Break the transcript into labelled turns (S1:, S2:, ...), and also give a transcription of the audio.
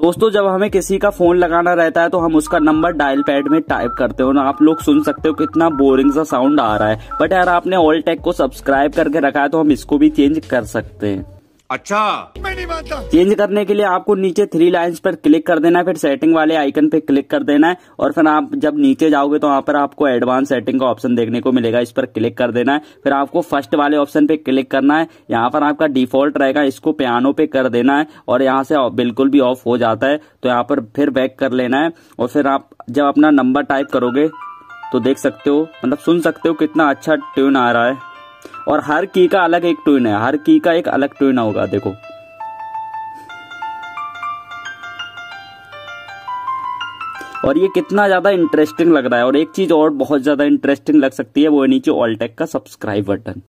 S1: दोस्तों, जब हमें किसी का फ़ोन लगाना रहता है तो हम उसका नंबर डायल पैड में टाइप करते हो ना आप लोग सुन सकते हो कितना बोरिंग सा साउंड आ रहा है। बट यार, आपने ऑल टेक को सब्सक्राइब करके रखा है तो हम इसको भी चेंज कर सकते हैं।
S2: अच्छा।
S3: मैं नहीं मानता।
S1: चेंज करने के लिए आपको नीचे थ्री लाइंस पर क्लिक कर देना है फिर सेटिंग वाले आइकन पे क्लिक कर देना है और फिर आप जब नीचे जाओगे तो वहाँ पर आपको एडवांस सेटिंग का ऑप्शन देखने को मिलेगा इस पर क्लिक कर देना है। फिर आपको फ़र्स्ट वाले ऑप्शन पे क्लिक करना है यहाँ पर आपका डिफ़ॉल्ट रहेगा इसको पियानो पे कर देना है और यहाँ से बिल्कुल भी ऑफ़ हो जाता है तो यहाँ पर फिर बैक कर लेना है और फिर आप जब अपना नंबर टाइप करोगे तो देख सकते हो मतलब सुन सकते हो कितना अच्छा ट्यून आ रहा है। और हर की का अलग एक ट्विन है, हर की का एक अलग ट्विन होगा, देखो। और ये कितना ज़्यादा इंटरेस्टिंग लग रहा है, और एक चीज़ और बहुत ज़्यादा इंटरेस्टिंग लग सकती है, वो है नीचे ऑलटेक का सब्सक्राइब बटन